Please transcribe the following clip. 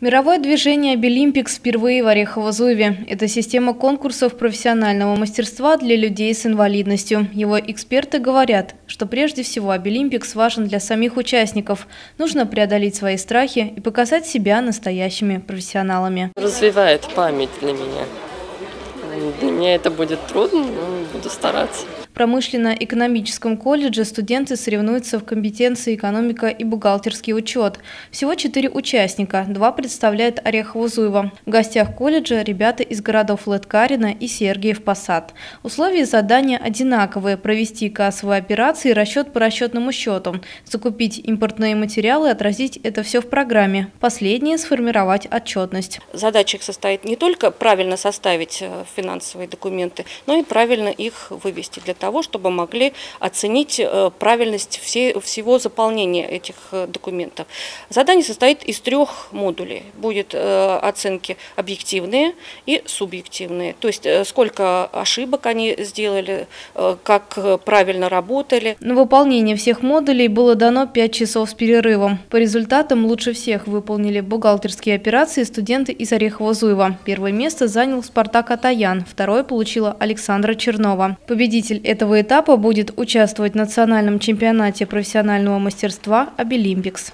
Мировое движение «Абилимпикс» впервые в Орехово-Зуеве. Это система конкурсов профессионального мастерства для людей с инвалидностью. Его эксперты говорят, что прежде всего «Абилимпикс» важен для самих участников. Нужно преодолеть свои страхи и показать себя настоящими профессионалами. Развивает память для меня. Для меня это будет трудно, но буду стараться промышленно-экономическом колледже студенты соревнуются в компетенции экономика и бухгалтерский учет. Всего четыре участника, два представляют Орехово-Зуево. В гостях колледжа ребята из городов Леткарина и Сергиев-Посад. Условия задания одинаковые – провести кассовые операции расчет по расчетному счету, закупить импортные материалы, отразить это все в программе. Последнее – сформировать отчетность. Задача их состоит не только правильно составить э, финансовые документы, но и правильно их вывести для того, того, чтобы могли оценить э, правильность всего заполнения этих э, документов. Задание состоит из трех модулей. Будет э, оценки объективные и субъективные. То есть сколько ошибок они сделали, как правильно работали. На выполнение всех модулей было дано 5 часов с перерывом. По результатам лучше всех выполнили бухгалтерские операции студенты из Орехово-Зуева. Первое место занял Спартак Атаян, второе получила Александра Чернова. Победитель этого этапа будет участвовать в национальном чемпионате профессионального мастерства «Обилимпикс».